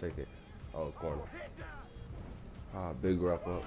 Take it. Oh, corner. Ah, big wrap up.